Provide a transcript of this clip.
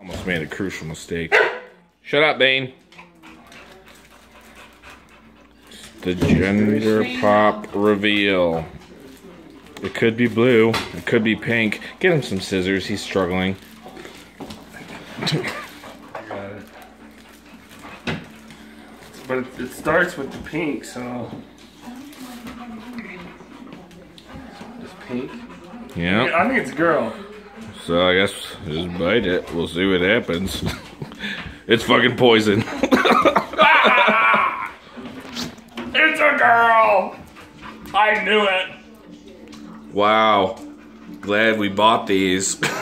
Almost made a crucial mistake. Shut up, Bane. The gender pop reveal. It could be blue. It could be pink. Get him some scissors. He's struggling. But it, it starts with the pink, so. It's pink. Yeah. I think it's a girl. So I guess just bite it. We'll see what happens. it's fucking poison. It's a girl! I knew it! wow. Glad we bought these.